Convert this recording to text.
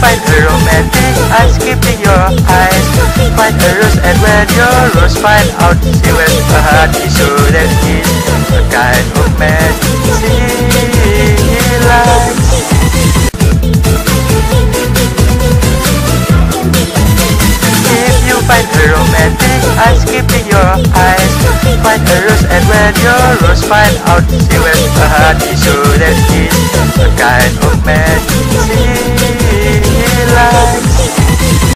find a romantic, eyes keeping skipping your eyes. Find a rose and when your rose find out she went a heart so that is a kind of man she likes. If you find a romantic, eyes keeping skipping your eyes. Find a rose and when your rose find out she was a heart issue that is a kind of man she.